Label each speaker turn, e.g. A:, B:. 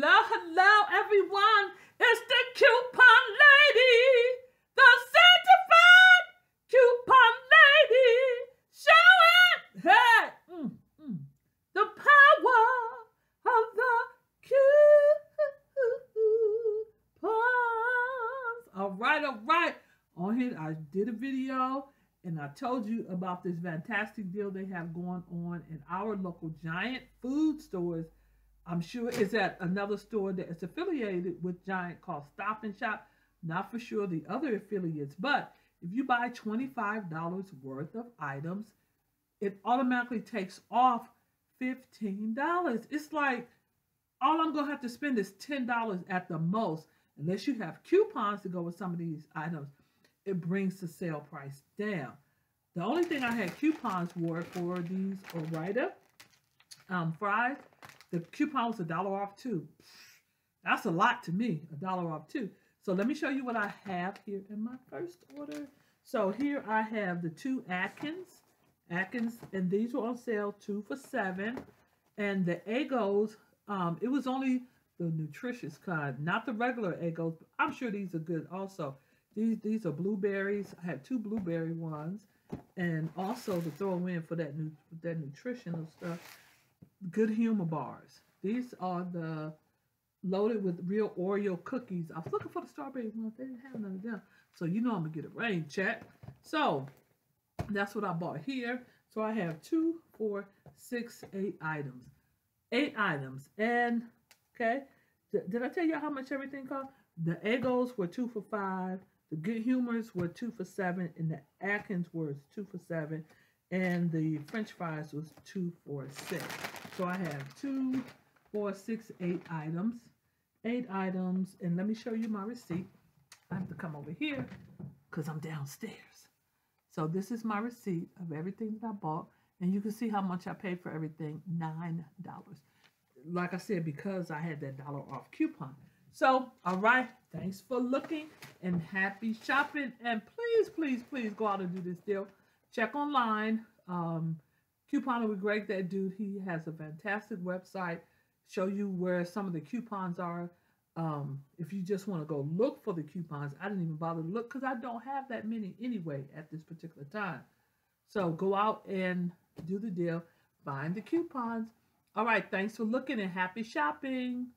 A: Hello, hello, everyone. It's the coupon lady, the certified coupon lady. Show it. hey, mm, mm, the power of the coupons. All right, all right. On here, I did a video and I told you about this fantastic deal they have going on in our local giant food stores I'm sure it's at another store that is affiliated with Giant called Stop and Shop. Not for sure the other affiliates, but if you buy $25 worth of items, it automatically takes off $15. It's like all I'm going to have to spend is $10 at the most, unless you have coupons to go with some of these items. It brings the sale price down. The only thing I had coupons were for these Ore-Ida um, fries the coupon was a dollar off too. That's a lot to me, a dollar off too. So let me show you what I have here in my first order. So here I have the two Atkins, Atkins, and these were on sale two for seven. And the Eggos, um, it was only the nutritious kind, not the regular Eggos. I'm sure these are good also. These these are blueberries. I had two blueberry ones, and also to throw in for that that nutritional stuff good humor bars. These are the loaded with real Oreo cookies. I was looking for the strawberry ones. They didn't have none of them. So you know I'm going to get a rain check. So that's what I bought here. So I have two, four, six, eight items. Eight items. And, okay, did I tell you how much everything cost? The Eggos were two for five. The Good Humors were two for seven. And the Atkins were two for seven. And the French fries was two for six. So I have two, four, six, eight items. Eight items. And let me show you my receipt. I have to come over here because I'm downstairs. So this is my receipt of everything that I bought. And you can see how much I paid for everything, $9. Like I said, because I had that dollar off coupon. So, all right, thanks for looking and happy shopping. And please, please, please go out and do this deal. Check online. Um, Couponing with Greg, that dude, he has a fantastic website. Show you where some of the coupons are. Um, if you just want to go look for the coupons, I didn't even bother to look because I don't have that many anyway at this particular time. So go out and do the deal. Find the coupons. All right, thanks for looking and happy shopping.